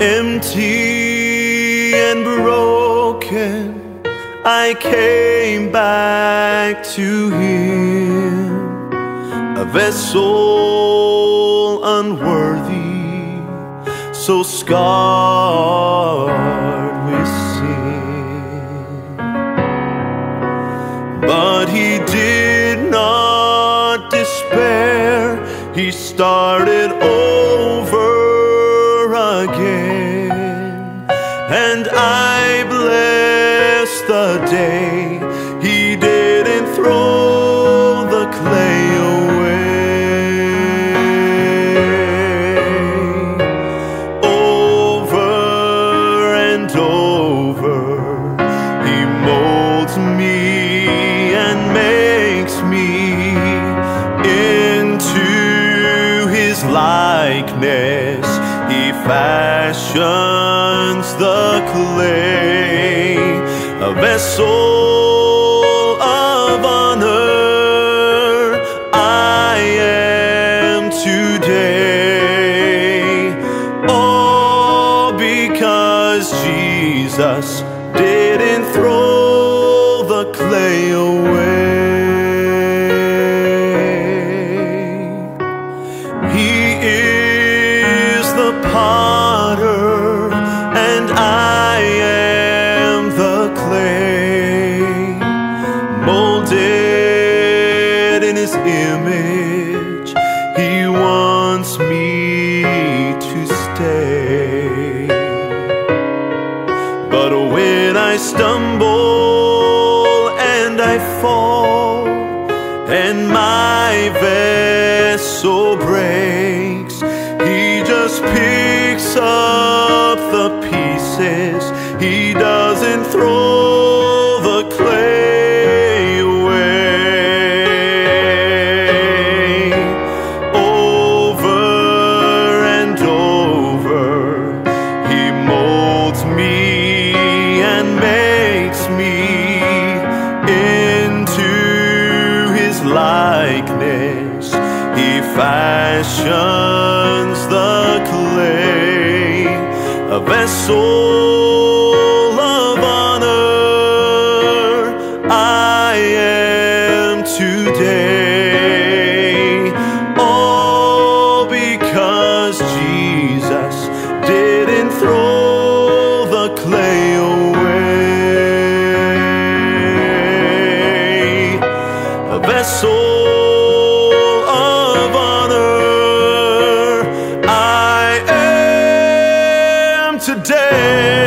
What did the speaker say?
Empty and broken, I came back to Him, a vessel unworthy, so scarred with sin. But He did not despair, He started I bless the day He didn't throw the clay away. Over and over, He molds me and makes me into His likeness. Fashions the clay, a vessel of honor. I am today, all because Jesus didn't throw the clay away. Stumble and I fall, and my vessel breaks, He just picks up the pieces. He doesn't throw likeness. He fashions the clay, a vessel of honor. I am today, all because Jesus didn't throw the clay away. A vessel am